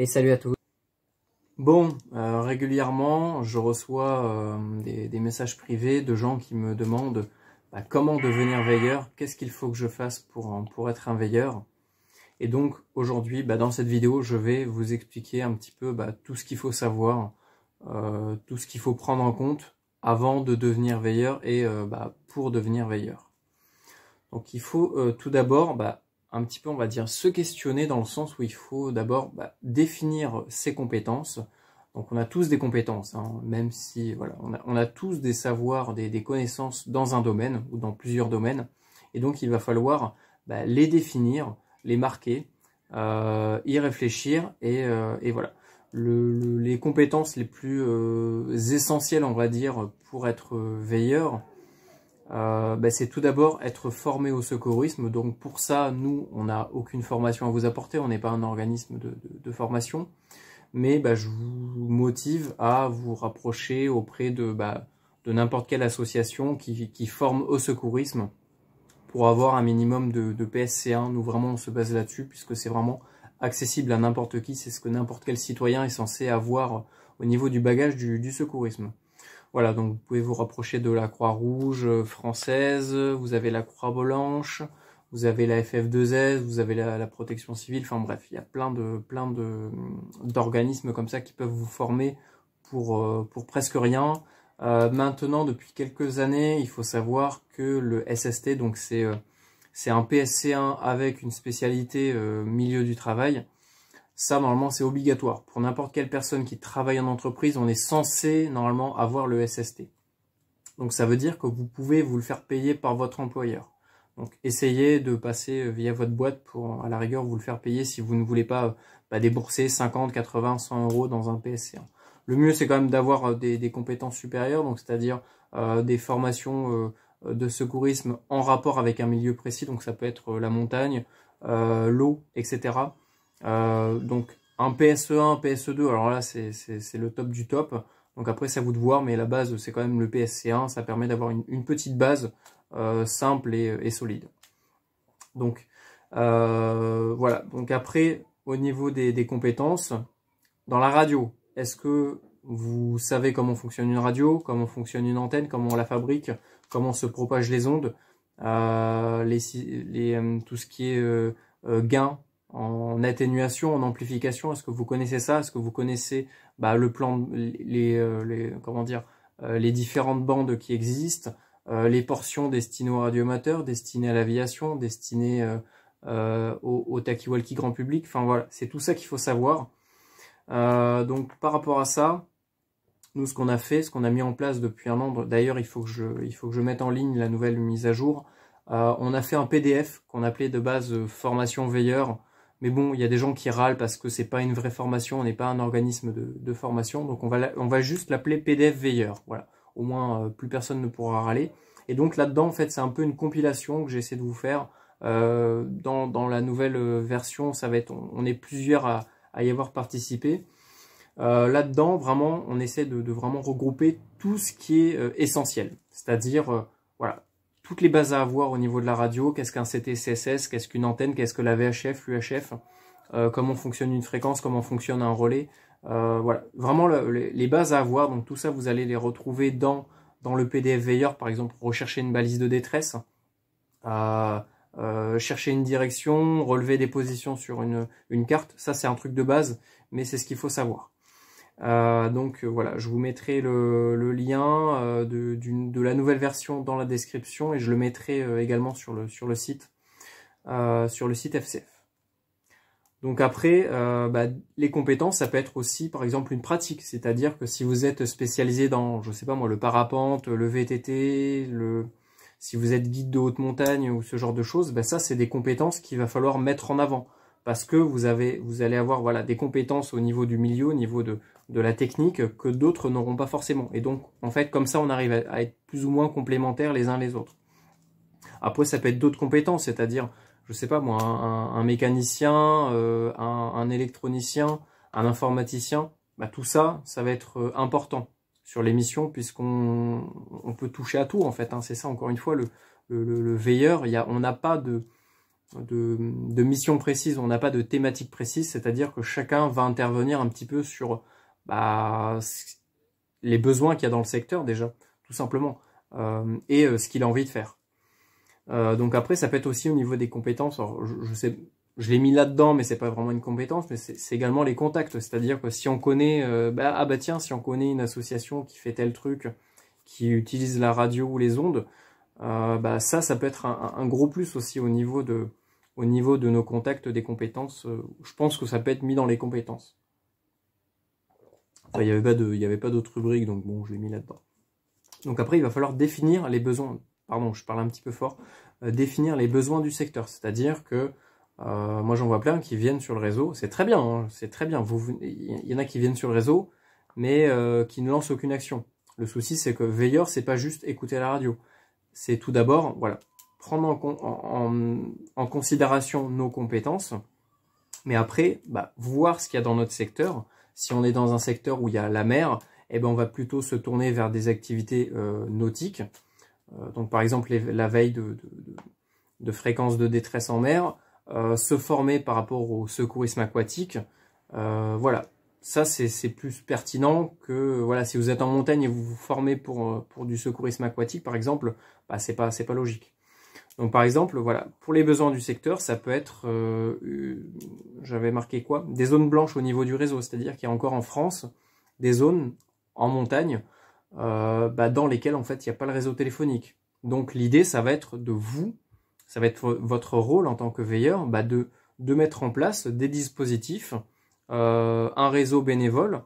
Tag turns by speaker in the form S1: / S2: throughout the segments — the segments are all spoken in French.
S1: et salut à tous.
S2: Bon, euh, régulièrement, je reçois euh, des, messages privés de gens qui me demandent bah, comment devenir veilleur, qu'est-ce qu'il faut que je fasse pour, pour être un veilleur. Et donc aujourd'hui, bah, dans cette vidéo, je vais vous expliquer un petit peu bah, tout ce qu'il faut savoir, euh, tout ce qu'il faut prendre en compte avant de devenir veilleur et pour devenir veilleur. Donc il faut tout d'abord un petit peu, on va dire, se questionner dans le sens où il faut d'abord bah, définir ses compétences. Donc on a tous des compétences, hein, même si voilà, on a, tous des savoirs, des, connaissances dans un domaine ou dans plusieurs domaines. Et donc il va falloir bah, les définir, les marquer, euh, y réfléchir et, euh, voilà. les compétences les plus euh, essentielles, on va dire, pour être veilleur, euh, ben, c'est tout d'abord être formé au secourisme. Donc pour ça, nous, on n'a aucune formation à vous apporter, on n'est pas un organisme de, formation. Mais ben, je vous motive à vous rapprocher auprès de, de n'importe quelle association qui, forme au secourisme pour avoir un minimum de, PSC1. Nous, vraiment, on se base là-dessus puisque c'est vraiment accessible à n'importe qui. C'est ce que n'importe quel citoyen est censé avoir au niveau du bagage du secourisme. Voilà, donc vous pouvez vous rapprocher de la Croix-Rouge euh, française, vous avez la Croix-Blanche, vous avez la FF2S, vous avez la, protection civile, enfin bref, il y a plein de plein de d'organismes comme ça qui peuvent vous former pour, euh, pour presque rien. Euh, maintenant, depuis quelques années, il faut savoir que le SST, donc c'est c'est un PSC1 avec une spécialité milieu du travail. Ça, normalement, c'est obligatoire. Pour n'importe quelle personne qui travaille en entreprise, on est censé, normalement, avoir le SST. Donc, ça veut dire que vous pouvez vous le faire payer par votre employeur. Donc, essayez de passer euh, via votre boîte pour, à la rigueur, vous le faire payer si vous ne voulez pas bah, débourser 50, 80, 100 euros dans un PSC1. Le mieux, c'est quand même d'avoir euh, des, compétences supérieures, donc c'est-à-dire euh, des formations de secourisme en rapport avec un milieu précis. Donc, ça peut être la montagne, l'eau, etc. Euh, donc un PSE1, un PSE2, alors là c'est le top du top. Donc après c'est à vous de voir, mais la base c'est quand même le PSC1, ça permet d'avoir une, petite base euh, simple et, solide. Donc euh, voilà, donc après au niveau des, compétences, dans la radio, est-ce que vous savez comment fonctionne une radio, comment fonctionne une antenne, comment on la fabrique, comment se propagent les ondes, tout ce qui est gain, en atténuation, en amplification. Est-ce que vous connaissez ça? Est-ce que vous connaissez bah, le plan, les, euh, les, comment dire, euh, les différentes bandes qui existent, euh, les portions destinées aux radioamateurs, destinées à l'aviation, destinées au, au talkie grand public? Enfin voilà, c'est tout ça qu'il faut savoir. donc par rapport à ça, nous ce qu'on a fait, ce qu'on a mis en place depuis un an, d'ailleurs il faut que je, il faut que je mette en ligne la nouvelle mise à jour. on a fait un PDF qu'on appelait de base formation veilleur mais bon, il y a des gens qui râlent parce que c'est pas une vraie formation, on n'est pas un organisme de, formation, donc on va, juste l'appeler PDF Veilleur. Voilà, au moins euh, plus personne ne pourra râler. Et donc là-dedans, en fait, c'est un peu une compilation que j'essaie de vous faire. Euh, dans, la nouvelle euh, version, ça va être, on, est plusieurs à, y avoir participé. là-dedans, vraiment, on essaie de, vraiment regrouper tout ce qui est essentiel. C'est-à-dire, voilà, toutes les bases à avoir au niveau de la radio, qu'est-ce qu'un CTCSS, qu'est-ce qu'une antenne, qu'est-ce que la VHF, l'UHF, euh, comment fonctionne une fréquence, comment fonctionne un relais? Euh, voilà, vraiment les bases à avoir, donc tout ça vous allez les retrouver dans, dans le PDF Veilleur, par exemple, rechercher une balise de détresse, euh, chercher une direction, relever des positions sur une, une carte, ça c'est un truc de base, mais c'est ce qu'il faut savoir. Euh, donc euh, voilà, je vous mettrai le, lien euh, de, la nouvelle version dans la description et je le mettrai également sur le, site sur le site FCF. Donc après, bah, les compétences, ça peut être aussi par exemple une pratique, c'est-à-dire que si vous êtes spécialisé dans, je sais pas moi, le parapente, le VTT, si vous êtes guide de haute montagne ou ce genre de choses, bah, ça c'est des compétences qu'il va falloir mettre en avant parce que vous, avez, vous allez avoir voilà, des compétences au niveau du milieu, au niveau de, de la technique que d'autres n'auront pas forcément. Et donc, en fait, comme ça, on arrive à, être plus ou moins complémentaires les uns les autres. Après, ça peut être d'autres compétences, c'est-à-dire, je sais pas moi, un, mécanicien, euh, un, électronicien, un informaticien, bah, tout ça, ça va être euh, important sur l'émission puisqu'on on peut toucher à tout en fait. Hein. C'est ça, encore une fois, le, le, le veilleur, y a, on n'a pas de de, de mission précise, on n'a pas de thématique précise, c'est-à-dire que chacun va intervenir un petit peu sur bah, les besoins qu'il y a dans le secteur déjà, tout simplement, euh, et euh, ce qu'il a envie de faire. Euh, donc après, ça peut être aussi au niveau des compétences. Je, l'ai mis là-dedans, mais c'est pas vraiment une compétence, mais c'est également les contacts. C'est-à-dire que si on connaît, bah, ah bah tiens, si on connaît une association qui fait tel truc, qui utilise la radio ou les ondes, bah ça, ça peut être un, un, gros plus aussi au niveau de, au niveau de nos contacts, des compétences. je pense que ça peut être mis dans les compétences. Il n'y avait pas de, il y avait pas d'autres rubriques, donc bon, je l'ai mis là-dedans. Donc après, il va falloir définir les besoins. Pardon, je parle un petit peu fort. Euh, définir les besoins du secteur, c'est-à-dire que euh, moi j'en vois plein qui viennent sur le réseau. C'est très bien, hein, c'est très bien. Il y en a qui viennent sur le réseau, mais euh, qui ne lancent aucune action. Le souci, c'est que veilleur, c'est pas juste écouter la radio. C'est tout d'abord, voilà, prendre en, en, considération nos compétences, mais après, bah, voir ce qu'il y a dans notre secteur, si on est dans un secteur où il y a la mer, eh ben on va plutôt se tourner vers des activités euh, nautiques. Euh, par exemple la veille de, de, fréquences de détresse en mer, euh, se former par rapport au secourisme aquatique. voilà, ça c'est plus pertinent que voilà si vous êtes en montagne et vous vous formez pour, du secourisme aquatique par exemple, bah, c'est pas pas logique. Donc par exemple, voilà, pour les besoins du secteur, ça peut être, euh, j'avais marqué quoi? Des zones blanches au niveau du réseau, c'est-à-dire qu'il y a encore en France des zones en montagne euh, bah, dans lesquelles en fait il n'y a pas le réseau téléphonique. Donc l'idée, ça va être de vous, ça va être votre rôle en tant que veilleur, bah, de, mettre en place des dispositifs, euh, un réseau bénévole.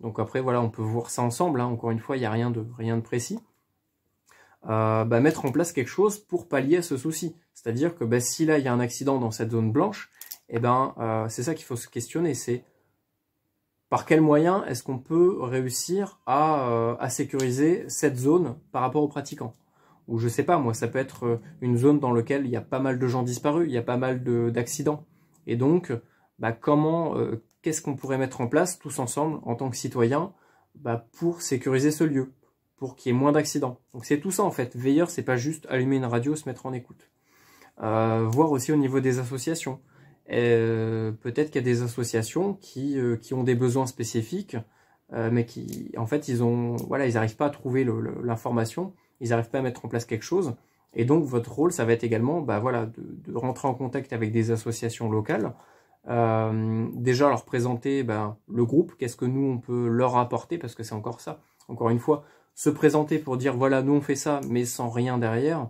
S2: Donc après, voilà, on peut voir ça ensemble. Hein. Encore une fois, il n'y a rien de précis. Euh, bah, mettre en place quelque chose pour pallier à ce souci. C'est-à-dire que bah, si là il y a un accident dans cette zone blanche, eh ben euh, c'est ça qu'il faut se questionner, c'est par quel moyen est-ce qu'on peut réussir à, euh, à, sécuriser cette zone par rapport aux pratiquants? Ou je sais pas, moi, ça peut être une zone dans laquelle il y a pas mal de gens disparus, il y a pas mal d'accidents. Et donc, bah, comment, qu'est-ce qu'on pourrait mettre en place tous ensemble en tant que citoyens pour sécuriser ce lieu? Pour qu'il y ait moins d'accidents. Donc c'est tout ça en fait. Veilleur, c'est pas juste allumer une radio, se mettre en écoute. Euh, voir aussi au niveau des associations. Euh, peut-être qu'il y a des associations qui, euh, qui ont des besoins spécifiques, mais qui, en fait, ils ont, voilà, ils n'arrivent pas à trouver l'information, ils n'arrivent pas à mettre en place quelque chose. Et donc votre rôle, ça va être également, bah voilà, de, rentrer en contact avec des associations locales, déjà leur présenter bah, le groupe, qu'est-ce que nous on peut leur apporter, parce que c'est encore ça. Encore une fois, se présenter pour dire voilà, nous on fait ça, mais sans rien derrière,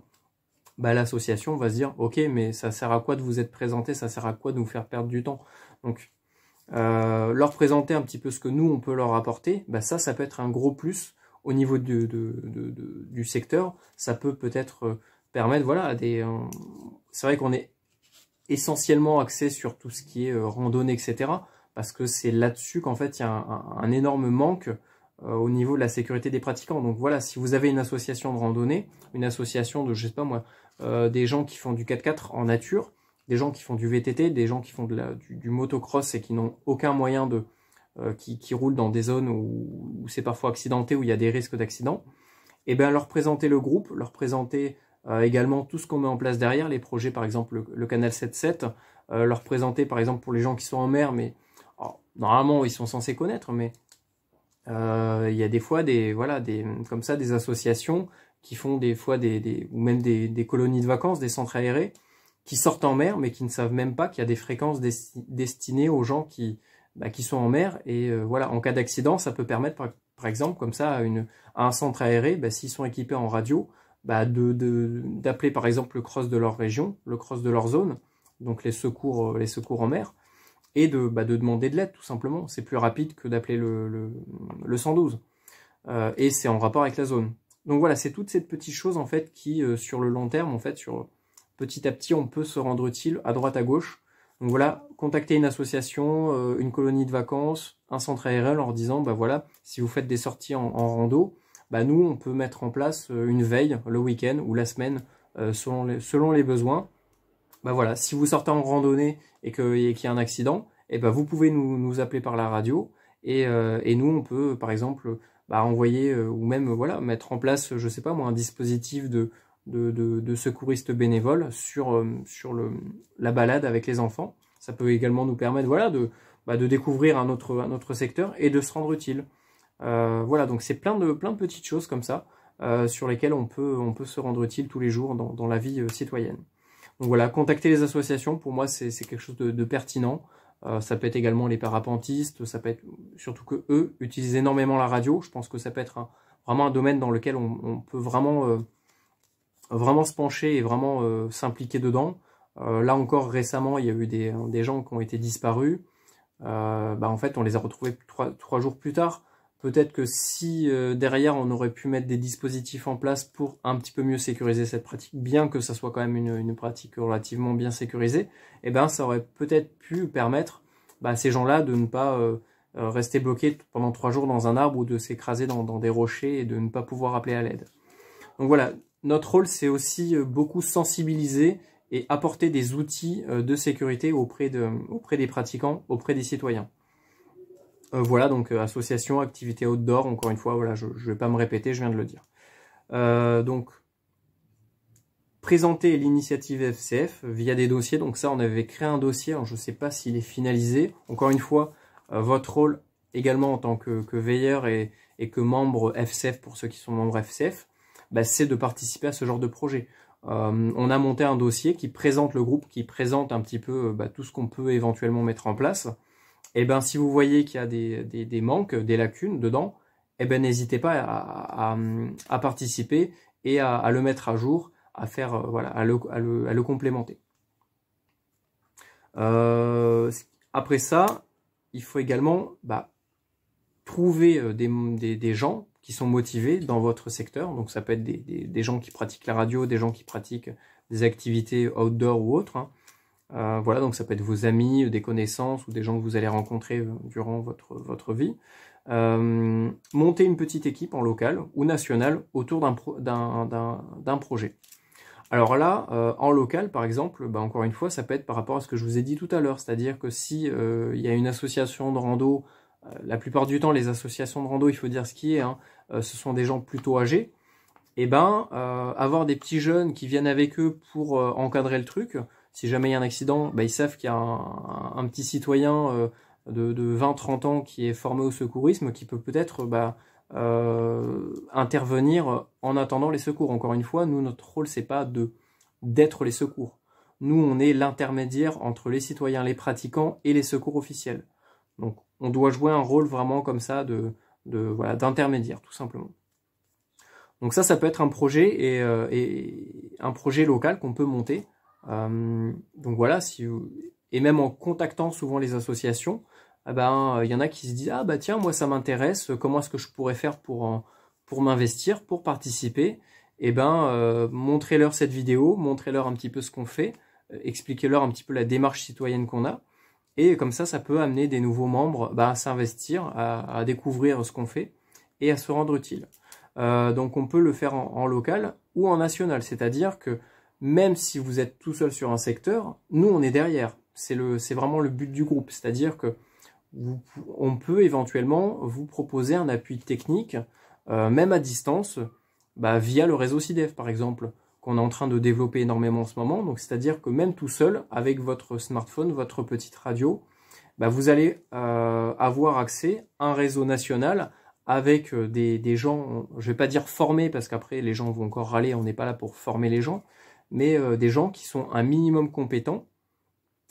S2: bah, l'association va se dire ok, mais ça sert à quoi de vous être présenté, ça sert à quoi de nous faire perdre du temps? Donc, euh, leur présenter un petit peu ce que nous on peut leur apporter, bah, ça, ça peut être un gros plus au niveau du secteur. Ça peut peut-être euh, permettre, voilà, des. Euh, c'est vrai qu'on est essentiellement axé sur tout ce qui est randonnée, etc. Parce que c'est là-dessus qu'en fait il y a un énorme manque au niveau de la sécurité des pratiquants. Donc voilà, si vous avez une association de randonnée, une association de, je sais pas moi, euh, des gens qui font du 4x4 en nature, des gens qui font du VTT, des gens qui font de la, du, motocross et qui n'ont aucun moyen de... Euh, qui, qui, roulent dans des zones où, c'est parfois accidenté, où il y a des risques d'accident, et eh bien leur présenter le groupe, leur présenter également tout ce qu'on met en place derrière, les projets par exemple le, canal 7.7, leur présenter par exemple pour les gens qui sont en mer, mais oh, normalement ils sont censés connaître, mais euh, il y a des fois des voilà des comme ça des associations qui font des fois des, ou même des, colonies de vacances, des centres aérés qui sortent en mer mais qui ne savent même pas qu'il y a des fréquences destinées aux gens qui bah, qui sont en mer. Et euh, voilà en cas d'accident ça peut permettre par, exemple comme ça à, un centre aéré bah, s'ils sont équipés en radio bah, de d'appeler par exemple le cross de leur région, le cross de leur zone, donc les secours les secours en mer et de, bah, de demander de l'aide tout simplement. C'est plus rapide que d'appeler le, le, 112. Euh, et c'est en rapport avec la zone. Donc voilà, c'est toutes ces petites choses en fait qui, euh, sur le long terme, en fait, petit à petit, on peut se rendre utile à droite à gauche. Donc voilà, contacter une association, euh, une colonie de vacances, un centre aérien en disant, bah voilà, si vous faites des sorties en, rando, bah nous, on peut mettre en place une veille le week-end ou la semaine selon les besoins bah voilà, si vous sortez en randonnée et qu'il y a un accident, eh ben vous pouvez nous, appeler par la radio et, euh, nous on peut par exemple bah, envoyer euh, ou même voilà mettre en place je sais pas moi un dispositif de secouristes bénévoles sur, le, la balade avec les enfants. Ça peut également nous permettre bah, de découvrir un autre, secteur et de se rendre utile. voilà, donc c'est plein de, petites choses comme ça sur lesquelles on peut, se rendre utile tous les jours dans la vie citoyenne. Donc voilà, contacter les associations, pour moi, c'est quelque chose de, pertinent. Euh, ça peut être également les parapentistes, ça peut être surtout que eux utilisent énormément la radio. Je pense que ça peut être vraiment un domaine dans lequel on, peut vraiment, euh, vraiment se pencher et vraiment euh, s'impliquer dedans. là encore, récemment, il y a eu des, gens qui ont été disparus. bah, en fait, on les a retrouvés trois jours plus tard. Peut-être que si euh, derrière on aurait pu mettre des dispositifs en place pour un petit peu mieux sécuriser cette pratique, bien que ça soit quand même une, pratique relativement bien sécurisée, eh ben ça aurait peut-être pu permettre bah, à ces gens-là de ne pas euh, euh, rester bloqués pendant trois jours dans un arbre ou de s'écraser dans, des rochers et de ne pas pouvoir appeler à l'aide. Donc voilà, notre rôle c'est aussi beaucoup sensibiliser et apporter des outils de sécurité auprès des pratiquants, auprès des citoyens. Euh, voilà, donc euh, association, activité outdoor, encore une fois, voilà, je ne vais pas me répéter, je viens de le dire. Euh, donc, présenter l'initiative FCF via des dossiers. Donc ça, on avait créé un dossier, je ne sais pas s'il est finalisé. Encore une fois, votre rôle également en tant que, veilleur et, que membre FCF, pour ceux qui sont membres FCF, bah, c'est de participer à ce genre de projet. on a monté un dossier qui présente le groupe, qui présente un petit peu bah, tout ce qu'on peut éventuellement mettre en place et eh ben si vous voyez qu'il y a des, manques, des lacunes dedans, eh ben n'hésitez pas à, participer et à, le mettre à jour, à faire euh, voilà, à le, complémenter. Euh, après ça, il faut également bah, trouver euh, des, gens qui sont motivés dans votre secteur. Donc ça peut être des, gens qui pratiquent la radio, des gens qui pratiquent des activités outdoor ou autres. Hein. Euh, voilà, donc ça peut être vos amis, des connaissances ou des gens que vous allez rencontrer euh, durant votre, vie. Euh, monter une petite équipe en local ou national autour d'un projet. Alors là, en local, par exemple, bah, encore une fois, ça peut être par rapport à ce que je vous ai dit tout à l'heure, c'est-à-dire que si il y a une association de rando, la plupart du temps, les associations de rando, il faut dire ce qui est, hein, ce sont des gens plutôt âgés, et eh ben, avoir des petits jeunes qui viennent avec eux pour encadrer le truc, si jamais il y a un accident, bah, ils savent qu'il y a un, petit citoyen euh, de, 20-30 ans qui est formé au secourisme qui peut peut-être bah, euh, intervenir en attendant les secours. Encore une fois, nous, notre rôle, c'est pas d'être les secours. Nous, on est l'intermédiaire entre les citoyens, les pratiquants et les secours officiels. Donc, on doit jouer un rôle vraiment comme ça d'intermédiaire, tout simplement. Donc ça, ça peut être un projet et euh, un projet local qu'on peut monter euh, donc voilà, si et même en contactant souvent les associations, eh ben il y en a qui se disent ah bah tiens moi ça m'intéresse, comment est-ce que je pourrais faire pour pour m'investir, pour participer? Eh ben euh, montrez-leur cette vidéo, montrez-leur un petit peu ce qu'on fait, euh, expliquez-leur un petit peu la démarche citoyenne qu'on a. Et comme ça, ça peut amener des nouveaux membres bah, à s'investir, à, découvrir ce qu'on fait et à se rendre utile. donc on peut le faire en local ou en national, c'est-à-dire que même si vous êtes tout seul sur un secteur, nous on est derrière. C'est vraiment le but du groupe, c'est-à-dire que on peut éventuellement vous proposer un appui technique, euh, même à distance, bah, via le réseau CIDEF par exemple, qu'on est en train de développer énormément en ce moment. Donc c'est-à-dire que même tout seul, avec votre smartphone, votre petite radio, bah, vous allez euh, avoir accès à un réseau national avec euh, des, des gens, je ne vais pas dire formés, parce qu'après les gens vont encore râler, on n'est pas là pour former les gens, mais euh, des gens qui sont un minimum compétents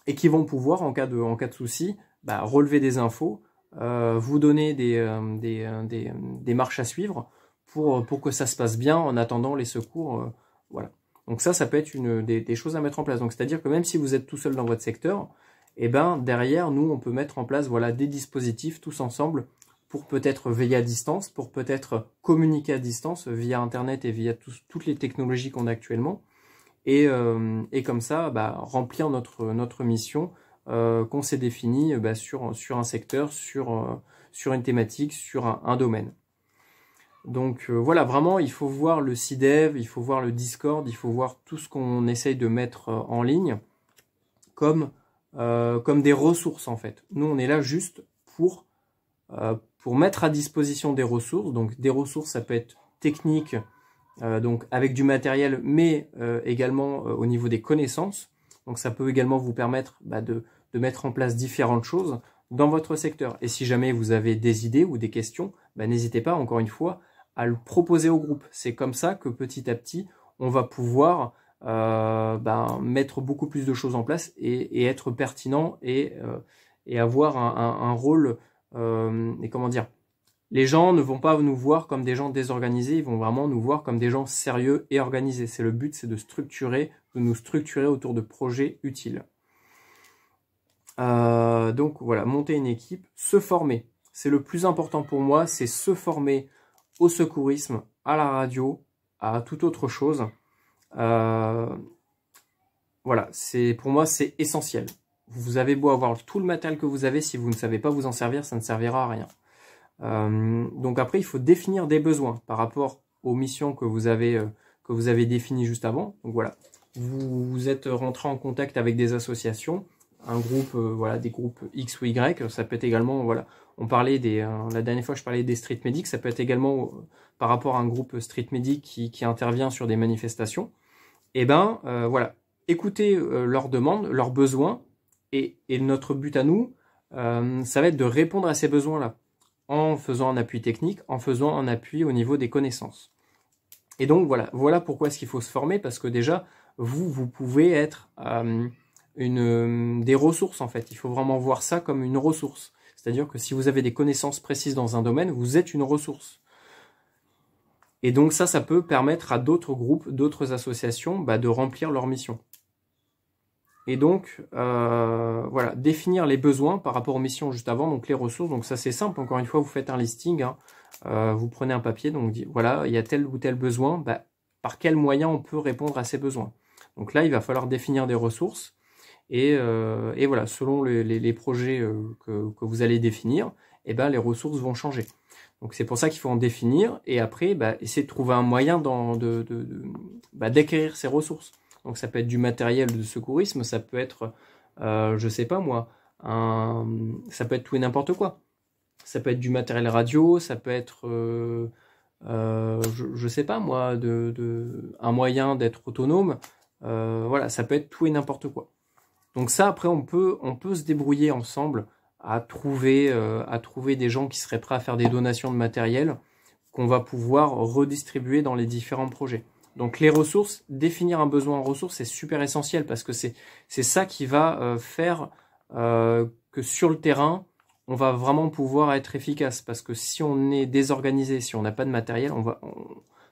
S2: et qui vont pouvoir, en cas de, en cas de souci, bah, relever des infos, euh, vous donner des, euh, des, des, marches à suivre pour, pour que ça se passe bien en attendant les secours. voilà. Donc ça, ça peut être une, des, choses à mettre en place. Donc c'est-à-dire que même si vous êtes tout seul dans votre secteur, eh ben, derrière, nous, on peut mettre en place voilà, des dispositifs tous ensemble pour peut-être veiller à distance, pour peut-être communiquer à distance via Internet et via toutes les technologies qu'on a actuellement, euh, et, comme ça bah, remplir notre, mission euh, qu'on s'est définie bah, sur, un secteur, sur, euh, sur une thématique, sur un, domaine. Donc voilà, vraiment, il faut voir le CIDEV, il faut voir le Discord, il faut voir tout ce qu'on essaye de mettre en ligne comme, comme des ressources en fait. Nous, on est là juste pour, pour mettre à disposition des ressources. Donc des ressources, ça peut être technique, donc avec du matériel, mais également au niveau des connaissances. Donc ça peut également vous permettre bah, de, mettre en place différentes choses dans votre secteur. Et si jamais vous avez des idées ou des questions, bah, n'hésitez pas, encore une fois, à le proposer au groupe. C'est comme ça que petit à petit, on va pouvoir euh, ben, mettre beaucoup plus de choses en place et, être pertinent et, euh, avoir un, rôle euh, et comment dire les gens ne vont pas nous voir comme des gens désorganisés, ils vont vraiment nous voir comme des gens sérieux et organisés. C'est le but, c'est de structurer, de nous structurer autour de projets utiles. donc voilà, monter une équipe, se former. C'est le plus important pour moi, c'est se former au secourisme, à la radio, à toute autre chose. Euh, voilà, c'est pour moi c'est essentiel. Vous avez beau avoir tout le matériel que vous avez, si vous ne savez pas vous en servir, ça ne servira à rien. Euh, donc après, il faut définir des besoins par rapport aux missions que vous avez euh, que vous avez définies juste avant. Donc voilà, vous, vous êtes rentré en contact avec des associations, un groupe, voilà, des groupes X ou Y. Ça peut être également, voilà, on parlait des, la dernière fois je parlais des street medics, ça peut être également par rapport à un groupe street medic qui, qui intervient sur des manifestations. Eh ben euh, voilà, écoutez euh, leurs demandes, leurs besoins, et, notre but à nous, euh, ça va être de répondre à ces besoins-là, en faisant un appui technique, en faisant un appui au niveau des connaissances. Et donc voilà, voilà pourquoi est-ce qu'il faut se former, parce que déjà, vous, vous pouvez être une, des ressources en fait. Il faut vraiment voir ça comme une ressource. C'est-à-dire que si vous avez des connaissances précises dans un domaine, vous êtes une ressource. Et donc ça, ça peut permettre à d'autres groupes, d'autres associations bah, de remplir leur mission. Et donc, euh, voilà, définir les besoins par rapport aux missions juste avant, donc les ressources. Donc ça, c'est simple. Encore une fois, vous faites un listing, hein. euh, vous prenez un papier, donc voilà, il y a tel ou tel besoin. Bah, par quel moyen on peut répondre à ces besoins? Donc là, il va falloir définir des ressources. Et, euh, voilà, selon les, projets que, vous allez définir, eh ben, les ressources vont changer. Donc c'est pour ça qu'il faut en définir et après bah, essayer de trouver un moyen bah, d'acquérir ces ressources. Donc ça peut être du matériel de secourisme, ça peut être, euh, je sais pas moi, ça peut être tout et n'importe quoi. Ça peut être du matériel radio, ça peut être, euh, euh, je, sais pas moi, un moyen d'être autonome. Euh, voilà, ça peut être tout et n'importe quoi. Donc ça après on peut, on peut se débrouiller ensemble à trouver, à trouver des gens qui seraient prêts à faire des donations de matériel qu'on va pouvoir redistribuer dans les différents projets. Donc les ressources, définir un besoin en ressources, c'est super essentiel parce que c'est ça qui va euh, faire euh, que sur le terrain, on va vraiment pouvoir être efficace. Parce que si on est désorganisé, si on n'a pas de matériel, on va,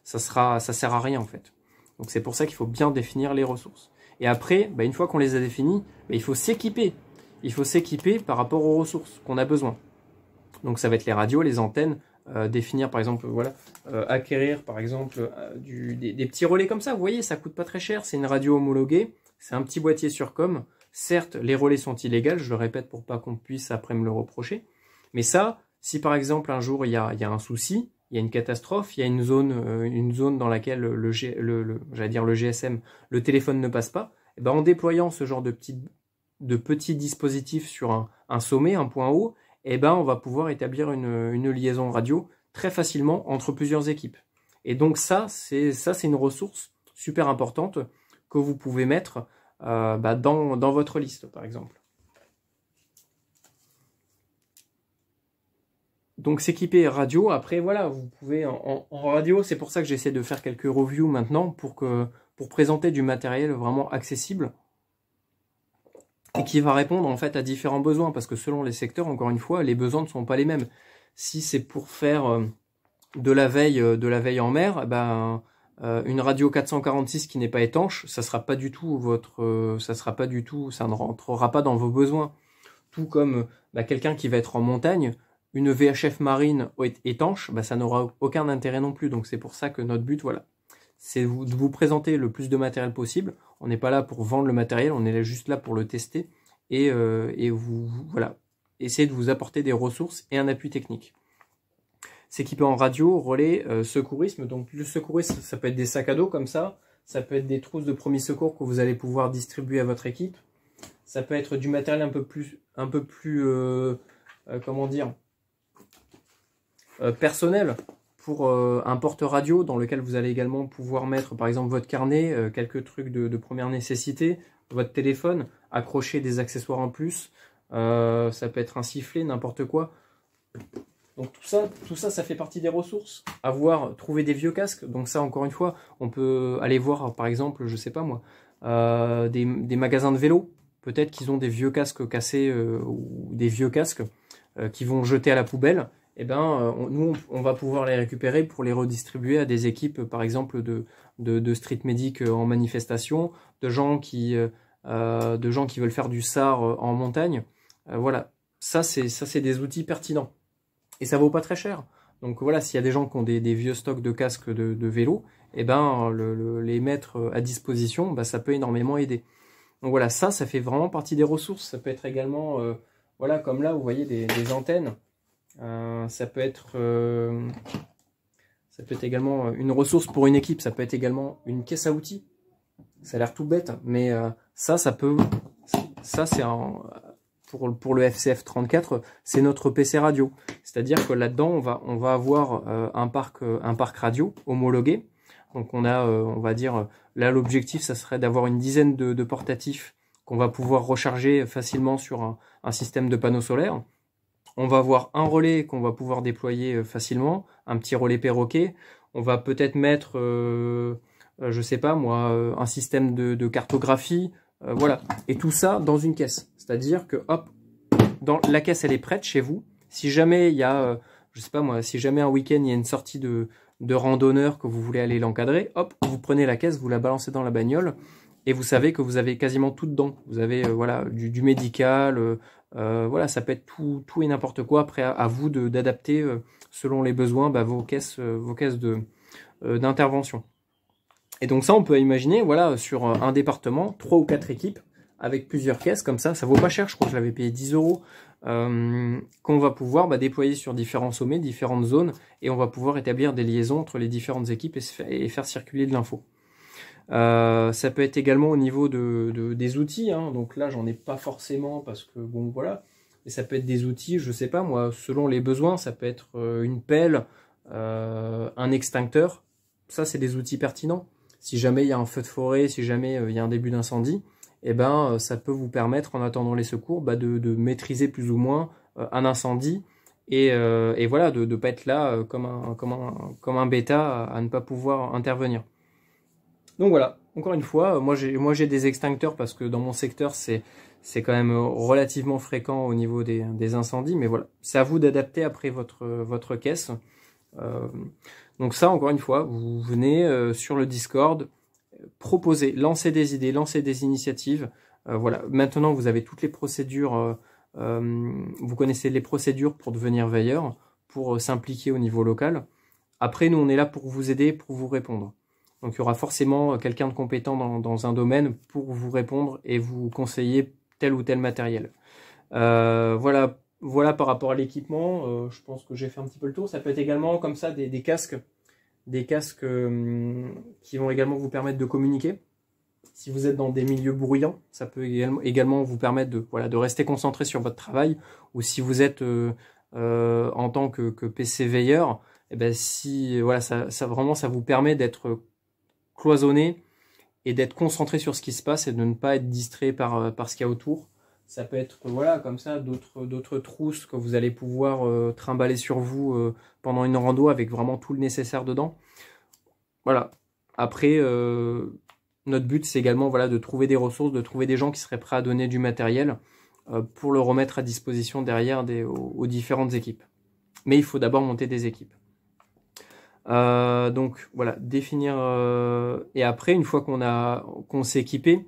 S2: ça sera, ça sert à rien en fait. Donc c'est pour ça qu'il faut bien définir les ressources. Et après, bah, une fois qu'on les a définies, bah, il faut s'équiper il faut s'équiper par rapport aux ressources qu'on a besoin. Donc ça va être les radios, les antennes, euh, définir par exemple, voilà, euh, acquérir par exemple euh, des, petits relais comme ça. Vous voyez, ça coûte pas très cher, c'est une radio homologuée, c'est un petit boîtier sur com. Certes, les relais sont illégaux, je le répète pour pas qu'on puisse après me le reprocher. Mais ça, si par exemple un jour il y a, un souci, il y a une catastrophe, il y a une zone, une zone dans laquelle le, dire le GSM, le téléphone ne passe pas, eh ben en déployant ce genre de petites de petits dispositifs sur un, sommet, un point haut, eh ben, on va pouvoir établir une, liaison radio très facilement entre plusieurs équipes. Et donc ça, c'est ça, c'est une ressource super importante que vous pouvez mettre euh, bah, dans, votre liste, par exemple. Donc s'équiper radio, après voilà, vous pouvez en, radio, c'est pour ça que j'essaie de faire quelques reviews maintenant pour, présenter du matériel vraiment accessible et qui va répondre en fait à différents besoins parce que selon les secteurs, encore une fois, les besoins ne sont pas les mêmes. Si c'est pour faire euh, de la veille, euh, de la veille en mer, eh ben euh, une radio 446 qui n'est pas étanche, ça sera pas du tout votre, ça sera pas du tout, ça ne rentrera pas dans vos besoins. Tout comme bah, quelqu'un qui va être en montagne, une VHF marine étanche, bah, ça n'aura aucun intérêt non plus. Donc c'est pour ça que notre but, voilà, c'est de vous présenter le plus de matériel possible. On n'est pas là pour vendre le matériel, on est juste là pour le tester et, euh, voilà, essayer de vous apporter des ressources et un appui technique. S'équiper en radio, relais, euh, secourisme. Donc le secourisme, ça peut être des sacs à dos comme ça, ça peut être des trousses de premier secours que vous allez pouvoir distribuer à votre équipe. Ça peut être du matériel un peu plus, un euh, comment dire, personnel pour un porte radio dans lequel vous allez également pouvoir mettre par exemple votre carnet, quelques trucs de, première nécessité, votre téléphone, accrocher des accessoires en plus, ça peut être un sifflet, n'importe quoi. Donc tout ça, tout ça, ça fait partie des ressources. Avoir trouvé des vieux casques. Donc ça, encore une fois, on peut aller voir, par exemple, je sais pas moi, euh, des, magasins de vélo. Peut-être qu'ils ont des vieux casques cassés euh, ou des vieux casques euh, qui vont jeter à la poubelle. Eh ben, nous, on, va pouvoir les récupérer pour les redistribuer à des équipes, par exemple, de, de, street medic en manifestation, de gens qui, de gens qui veulent faire du SAR en montagne. voilà, ça c'est des outils pertinents. Et ça vaut pas très cher. Donc voilà, s'il y a des gens qui ont des, vieux stocks de casques de, vélo, eh ben les mettre à disposition, bah, ça peut énormément aider. Donc voilà, ça, ça fait vraiment partie des ressources. Ça peut être également, euh, voilà, comme là, vous voyez des, antennes. Euh, ça peut être, euh, ça peut être également une ressource pour une équipe. Ça peut être également une caisse à outils. Ça a l'air tout bête, mais ça, ça peut, ça c'est un, pour, le FCF 34, c'est notre PC radio. C'est-à-dire que là-dedans, on va, on va avoir euh, un, parc, euh, un parc radio homologué. Donc on a, euh, on va dire, là l'objectif, ça serait d'avoir une dizaine de, portatifs qu'on va pouvoir recharger facilement sur un, système de panneaux solaires. On va avoir un relais qu'on va pouvoir déployer facilement, un petit relais perroquet. On va peut-être mettre, je sais pas moi, un système de cartographie, voilà. Et tout ça dans une caisse. C'est-à-dire que, hop, la caisse, elle est prête chez vous. Si jamais il y a, euh, je sais pas moi, si jamais un week-end, il y a une sortie de, randonneur que vous voulez aller l'encadrer, hop, vous prenez la caisse, vous la balancez dans la bagnole, et vous savez que vous avez quasiment tout dedans. Vous avez euh, voilà du, médical, euh, voilà, ça peut être tout, tout et n'importe quoi. Après, à, vous d'adapter selon les besoins bah, vos caisses, vos caisses d'intervention. Et donc ça, on peut imaginer, voilà, sur un département, trois ou quatre équipes avec plusieurs caisses comme ça. Ça vaut pas cher, je crois que je l'avais payé 10 euros. Euh, qu'on va pouvoir bah, déployer sur différents sommets, différentes zones, et on va pouvoir établir des liaisons entre les différentes équipes et, faire circuler de l'info. Euh, ça peut être également au niveau de, des outils, hein. donc là j'en ai pas forcément parce que bon voilà, mais ça peut être des outils, je sais pas moi, selon les besoins, ça peut être euh, une pelle, un extincteur, ça c'est des outils pertinents. Si jamais il y a un feu de forêt, si jamais il y a un début d'incendie, eh ben, euh, ça peut vous permettre, en attendant les secours, bah, de, maîtriser plus ou moins euh, un incendie et, euh, voilà, de ne pas être là comme, un, comme, un, bêta à, ne pas pouvoir intervenir. Donc voilà, encore une fois, moi j'ai des extincteurs parce que dans mon secteur c'est quand même relativement fréquent au niveau des, incendies, mais voilà, c'est à vous d'adapter après votre, votre caisse. donc ça, encore une fois, vous venez sur le Discord, proposer, lancer des idées, lancer des initiatives. Euh, voilà. Maintenant, vous avez toutes les procédures, euh, euh, vous connaissez les procédures pour devenir veilleur, pour s'impliquer au niveau local. Après, nous, on est là pour vous aider, pour vous répondre. Donc, il y aura forcément quelqu'un de compétent dans, un domaine pour vous répondre et vous conseiller tel ou tel matériel. voilà, voilà par rapport à l'équipement. je pense que j'ai fait un petit peu le tour. Ça peut être également comme ça des casques des casques euh, qui vont également vous permettre de communiquer. Si vous êtes dans des milieux bruyants, ça peut également vous permettre de, rester concentré sur votre travail. Ou si vous êtes euh, euh, en tant que, PC veilleur, eh ben si voilà, ça, ça, vraiment ça vous permet d'être cloisonné et d'être concentré sur ce qui se passe et de ne pas être distrait par, par ce qu'il y a autour. Ça peut être voilà comme ça d'autres trousses que vous allez pouvoir euh, trimballer sur vous euh, pendant une rando avec vraiment tout le nécessaire dedans. Voilà. Après, euh, notre but c'est également voilà de trouver des ressources, de trouver des gens qui seraient prêts à donner du matériel pour le remettre à disposition derrière des, aux, différentes équipes. Mais il faut d'abord monter des équipes. Donc voilà, définir et après une fois qu'on a qu'on s'est équipé,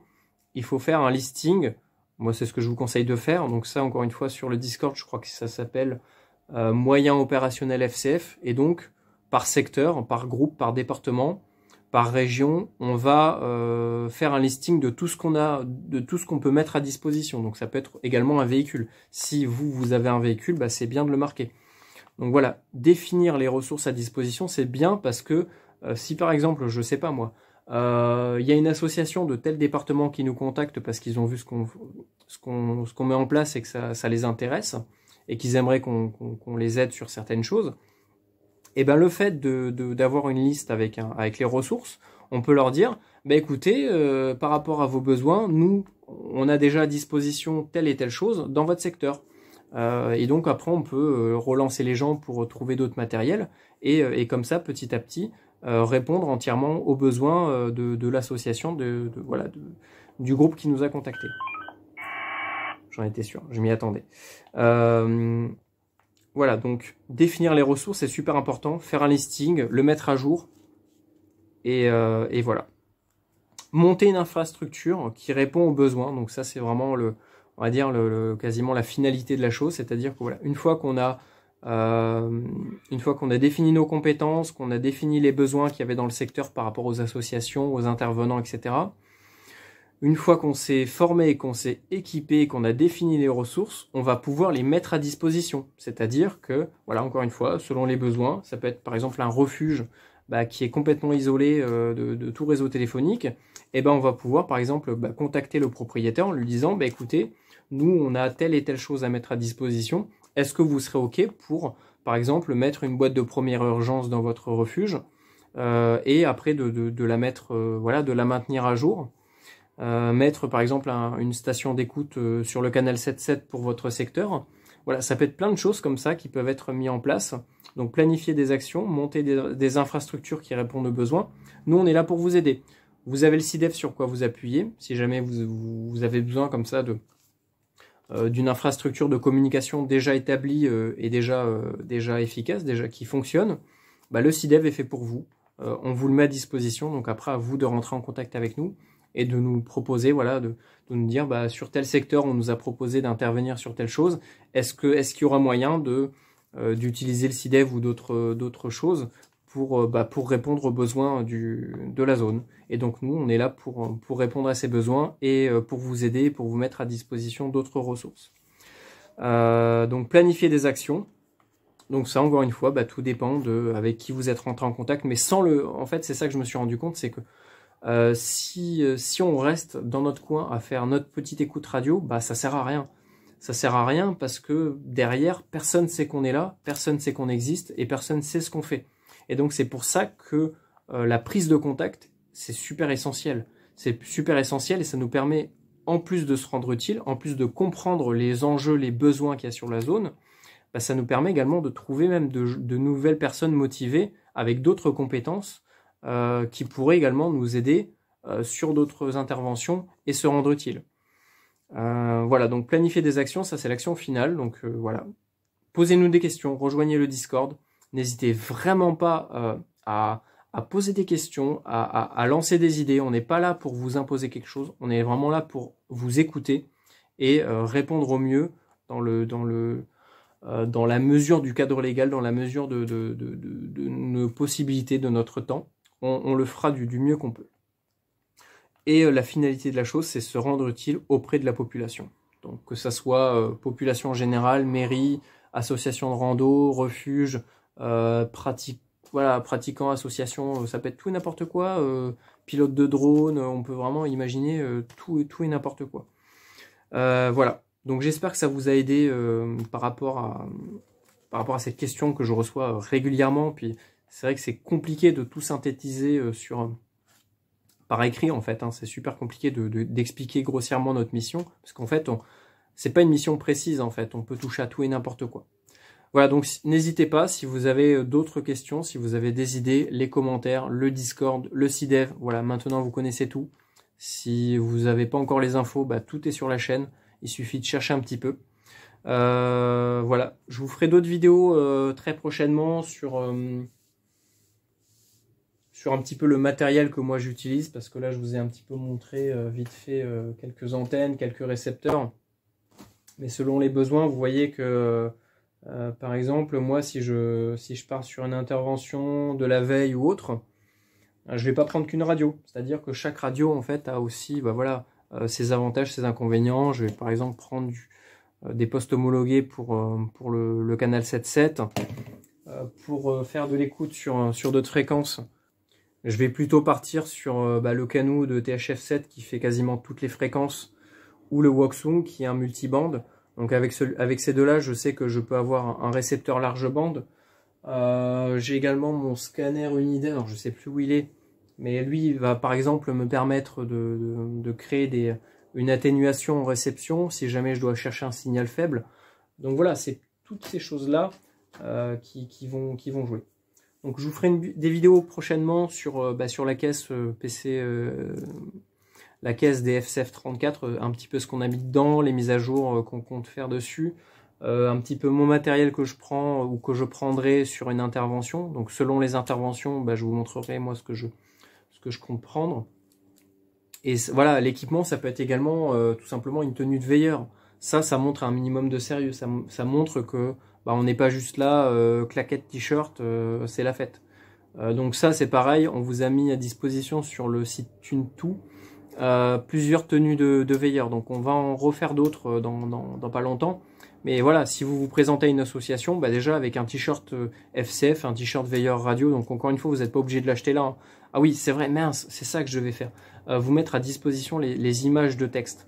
S2: il faut faire un listing moi, c'est ce que je vous conseille de faire. Donc ça, encore une fois, sur le Discord, je crois que ça s'appelle euh, moyen opérationnel FCF. Et donc, par secteur, par groupe, par département, par région, on va euh, faire un listing de tout ce qu'on a, de tout ce qu'on peut mettre à disposition. Donc ça peut être également un véhicule. Si vous, vous avez un véhicule, bah, c'est bien de le marquer. Donc voilà, définir les ressources à disposition, c'est bien parce que euh, si par exemple, je sais pas moi, il euh, y a une association de tel département qui nous contacte parce qu'ils ont vu ce qu'on met en place et que ça, les intéresse et qu'ils aimeraient qu'on les aide sur certaines choses. et ben le fait d'avoir une liste avec, avec les ressources, on peut leur dire, bah écoutez, euh, par rapport à vos besoins, nous, on a déjà à disposition telle et telle chose dans votre secteur. Euh, et donc après, on peut euh, relancer les gens pour trouver d'autres matériels et, comme ça, petit à petit, répondre entièrement aux besoins de, l'association, de, voilà, du groupe qui nous a contactés. J'en étais sûr, je m'y attendais. voilà, donc définir les ressources, c'est super important. Faire un listing, le mettre à jour, euh, et, voilà. Monter une infrastructure qui répond aux besoins. Donc ça, c'est vraiment le, on va dire quasiment la finalité de la chose. C'est-à-dire que voilà, une fois qu'on a euh, une fois qu'on a défini nos compétences, qu'on a défini les besoins qu'il y avait dans le secteur par rapport aux associations, aux intervenants, etc. Une fois qu'on s'est formé, qu'on s'est équipé, qu'on a défini les ressources, on va pouvoir les mettre à disposition. C'est-à-dire que, voilà, encore une fois, selon les besoins, ça peut être par exemple un refuge bah, qui est complètement isolé euh, de, tout réseau téléphonique, et eh ben on va pouvoir par exemple bah, contacter le propriétaire en lui disant bah, écoutez, nous on a telle et telle chose à mettre à disposition, est-ce que vous serez OK pour par exemple mettre une boîte de première urgence dans votre refuge euh, et après de, la mettre euh, voilà de la maintenir à jour mettre par exemple une station d'écoute sur le canal 7.7 pour votre secteur? Voilà, ça peut être plein de choses comme ça qui peuvent être mis en place. Donc planifier des actions, monter des, infrastructures qui répondent aux besoins. Nous, on est là pour vous aider. Vous avez le CIDEF sur quoi vous appuyer. Si jamais vous, avez besoin comme ça de euh, d'une infrastructure de communication déjà établie euh, et déjà, euh, déjà efficace, déjà qui fonctionne, bah, le CIDEV est fait pour vous. on vous le met à disposition, donc après à vous de rentrer en contact avec nous et de nous proposer, voilà, de, nous dire, bah, sur tel secteur, on nous a proposé d'intervenir sur telle chose. Est-ce que est-ce qu'il y aura moyen de euh, d'utiliser le CIDEV ou d'autres choses pour euh, bah, pour répondre aux besoins du de la zone. Et donc nous, on est là pour pour répondre à ces besoins et euh, pour vous aider, pour vous mettre à disposition d'autres ressources. donc planifier des actions. Donc ça, encore une fois, bah, tout dépend de avec qui vous êtes rentré en contact, mais sans le. En fait, c'est ça que je me suis rendu compte, c'est que euh, si, euh, si on reste dans notre coin à faire notre petite écoute radio, bah ça sert à rien. Ça sert à rien parce que derrière, personne sait qu'on est là, personne sait qu'on existe et personne sait ce qu'on fait. Et donc c'est pour ça que euh, la prise de contact, c'est super essentiel. C'est super essentiel et ça nous permet, en plus de se rendre utile, en plus de comprendre les enjeux, les besoins qu'il y a sur la zone, bah, ça nous permet également de trouver même de, nouvelles personnes motivées avec d'autres compétences euh, qui pourrait également nous aider euh, sur d'autres interventions et se rendre utile. Voilà, donc planifier des actions, ça c'est l'action finale. Donc voilà, posez-nous des questions, rejoignez le Discord. N'hésitez vraiment pas à, poser des questions, à, lancer des idées. On n'est pas là pour vous imposer quelque chose, on est vraiment là pour vous écouter et répondre au mieux dans, le, dans, la mesure du cadre légal, dans la mesure de, nos possibilités, de notre temps on, le fera du, mieux qu'on peut. Et euh, la finalité de la chose, c'est se rendre utile auprès de la population. Donc que ça soit euh, population générale, mairie, association de rando, refuge, euh, voilà, pratiquant, association, ça peut être tout et n'importe quoi, pilote de drone, on peut vraiment imaginer tout, tout et n'importe quoi. voilà, donc j'espère que ça vous a aidé par, rapport à, par rapport à cette question que je reçois régulièrement, puis c'est vrai que c'est compliqué de tout synthétiser euh, sur par écrit en fait. Hein. c'est super compliqué d'expliquer grossièrement notre mission parce qu'en fait, on, c'est pas une mission précise en fait. On peut toucher à tout et n'importe quoi. Voilà, donc n'hésitez pas si vous avez euh, d'autres questions, si vous avez des idées, les commentaires, le Discord, le CIDEV. Voilà, maintenant vous connaissez tout. Si vous n'avez pas encore les infos, bah, tout est sur la chaîne. Il suffit de chercher un petit peu. Euh, voilà, je vous ferai d'autres vidéos très prochainement sur un petit peu le matériel que moi j'utilise, parce que là je vous ai un petit peu montré euh, vite fait euh, quelques antennes, quelques récepteurs. Mais selon les besoins, vous voyez que, euh, par exemple, moi si je, pars sur une intervention de la veille ou autre, je vais pas prendre qu'une radio. C'est-à-dire que chaque radio en fait a aussi bah, voilà, ses avantages, ses inconvénients. Je vais par exemple prendre des postes homologués pour, le, canal 7.7 pour faire de l'écoute sur, d'autres fréquences je vais plutôt partir sur euh, bah, le canot de THF7 qui fait quasiment toutes les fréquences ou le Woksung qui est un multiband. Donc avec, ces deux-là, je sais que je peux avoir un récepteur large bande J'ai également mon scanner Unidé, alors je sais plus où il est, mais lui va par exemple me permettre de, créer une atténuation en réception si jamais je dois chercher un signal faible. Donc voilà, c'est toutes ces choses-là euh, qui, vont, jouer. Donc je vous ferai des vidéos prochainement sur, euh, bah, la caisse euh, PC, la caisse des FCF34, un petit peu ce qu'on a mis dedans, les mises à jour qu'on compte faire dessus, un petit peu mon matériel que je prends ou que je prendrai sur une intervention. Donc selon les interventions, bah, je vous montrerai moi ce que je, ce compte prendre. Et voilà, l'équipement, ça peut être également tout simplement une tenue de veilleur. Ça, ça montre un minimum de sérieux. Ça, montre que bah, on n'est pas juste là, euh, claquette t-shirt, euh, c'est la fête. Euh, donc ça c'est pareil, on vous a mis à disposition sur le site TuneTo plusieurs tenues de, veilleurs. Donc on va en refaire d'autres dans, pas longtemps. Mais voilà, si vous vous présentez à une association, bah déjà avec un t-shirt FCF, un t-shirt veilleur radio, donc encore une fois, vous n'êtes pas obligé de l'acheter là. Hein. Ah oui, c'est vrai, mince, c'est ça que je vais faire. vous mettre à disposition les, images de texte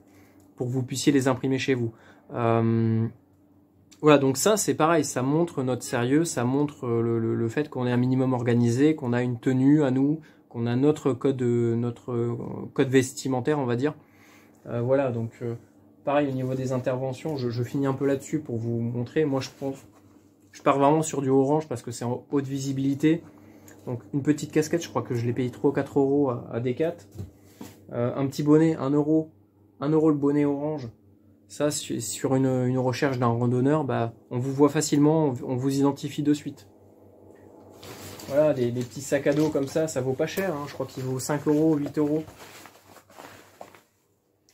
S2: pour que vous puissiez les imprimer chez vous. Voilà, donc ça c'est pareil, ça montre notre sérieux, ça montre euh, le, fait qu'on est un minimum organisé, qu'on a une tenue à nous, qu'on a notre code, notre euh, code vestimentaire, on va dire. Euh, voilà, donc pareil au niveau des interventions, je, finis un peu là-dessus pour vous montrer. Moi je pense, je pars vraiment sur du orange parce que c'est en haute visibilité. Donc une petite casquette, je crois que je l'ai payé 3 ou 4 euros à, à Decat. un petit bonnet, 1 euro. 1 euro le bonnet orange. Ça, sur une, recherche d'un randonneur, bah, on vous voit facilement, on vous identifie de suite. Voilà, des, petits sacs à dos comme ça, ça vaut pas cher. Hein. Je crois qu'il vaut 5 euros, 8 euros.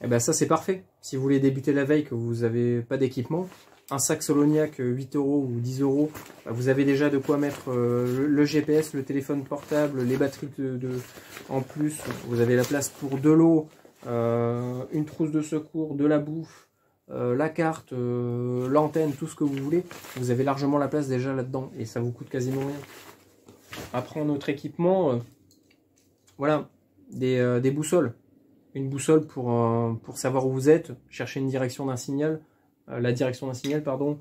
S2: Et eh ben ça, c'est parfait. Si vous voulez débuter la veille, que vous n'avez pas d'équipement, un sac Soloniac 8 euros ou 10 euros, bah, vous avez déjà de quoi mettre euh, le, GPS, le téléphone portable, les batteries de, en plus. Vous avez la place pour de l'eau, euh, une trousse de secours, de la bouffe, euh, la carte, l'antenne, tout ce que vous voulez, vous avez largement la place déjà là-dedans et ça vous coûte quasiment rien. Après notre équipement, euh, voilà, des, boussoles. Une boussole pour, pour savoir où vous êtes, chercher une direction d'un signal, la direction d'un signal, pardon.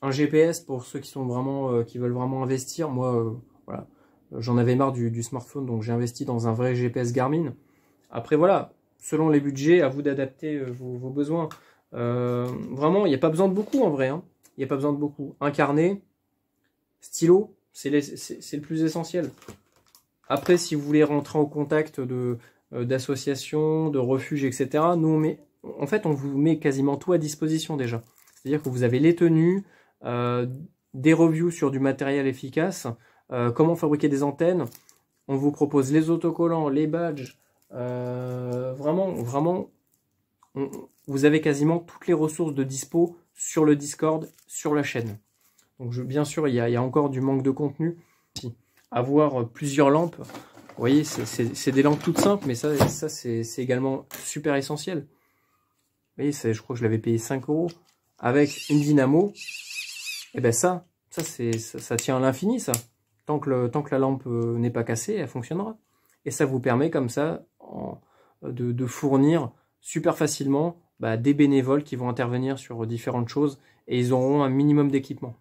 S2: Un GPS pour ceux qui sont vraiment qui veulent vraiment investir. Moi, voilà, j'en avais marre du, smartphone, donc j'ai investi dans un vrai GPS Garmin. Après voilà, selon les budgets, à vous d'adapter vos besoins. Euh, vraiment, il n'y a pas besoin de beaucoup en vrai. Hein. Il n'y a pas besoin de beaucoup. Un carnet, stylo, c'est le plus essentiel. Après, si vous voulez rentrer en contact de euh, d'associations, de refuges, etc., nous on met, en fait, on vous met quasiment tout à disposition déjà. C'est-à-dire que vous avez les tenues, euh, des reviews sur du matériel efficace, comment fabriquer des antennes. On vous propose les autocollants, les badges. vraiment, vraiment, vous avez quasiment toutes les ressources de dispo sur le Discord, sur la chaîne. Donc bien sûr, il y, a, encore du manque de contenu. Avoir plusieurs lampes, vous voyez, c'est des lampes toutes simples, mais ça, ça c'est également super essentiel. Vous voyez, je crois que je l'avais payé 5 euros. Avec une dynamo, et eh ben ça, ça, ça, tient à l'infini, ça. Tant que, tant que la lampe euh, n'est pas cassée, elle fonctionnera. Et ça vous permet comme ça de fournir super facilement bah, des bénévoles qui vont intervenir sur différentes choses et ils auront un minimum d'équipement.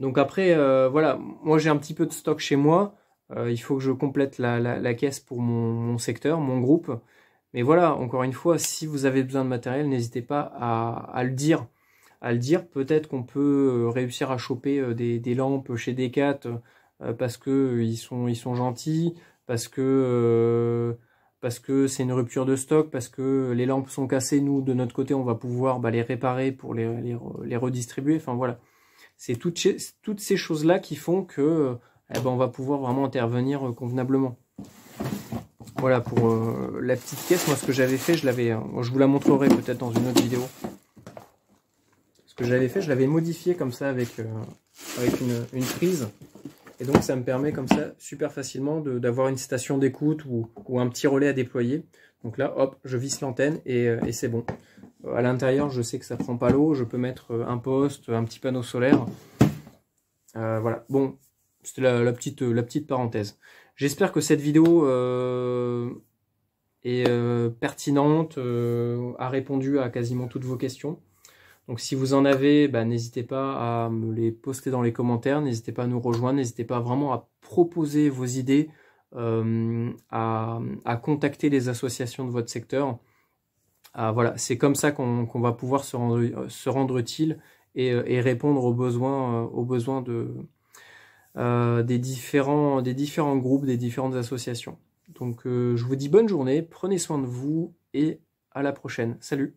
S2: Donc après, euh, voilà, moi j'ai un petit peu de stock chez moi. Euh, il faut que je complète la, caisse pour mon, secteur, mon groupe. Mais voilà, encore une fois, si vous avez besoin de matériel, n'hésitez pas à, le dire. À le dire, peut-être qu'on peut euh, réussir à choper des, lampes chez Decat parce que ils sont, ils sont gentils, parce que parce que c'est une rupture de stock, parce que les lampes sont cassées, nous, de notre côté, on va pouvoir bah, les réparer pour les, les, redistribuer. Enfin, voilà. C'est toutes, ces choses-là qui font que eh ben, on va pouvoir vraiment intervenir euh, convenablement. Voilà, pour euh, la petite caisse, moi, ce que j'avais fait, je l'avais... Hein, je vous la montrerai peut-être dans une autre vidéo. Ce que j'avais fait, je l'avais modifié comme ça avec, euh, une, prise. Et donc ça me permet comme ça super facilement d'avoir une station d'écoute ou, un petit relais à déployer. Donc là, hop, je visse l'antenne et, euh, c'est bon. Euh, à l'intérieur, je sais que ça prend pas l'eau. Je peux mettre euh, un poste, un petit panneau solaire. voilà, bon, c'était la, petite, parenthèse. J'espère que cette vidéo est pertinente, a répondu à quasiment toutes vos questions. Donc si vous en avez, bah, n'hésitez pas à me les poster dans les commentaires, n'hésitez pas à nous rejoindre, n'hésitez pas vraiment à proposer vos idées, euh, à, contacter les associations de votre secteur. Ah, voilà, c'est comme ça qu'on va pouvoir se rendre, utile et, et, répondre aux besoins, de, euh, des, différents, groupes, des différentes associations. Donc euh, je vous dis bonne journée, prenez soin de vous et à la prochaine. Salut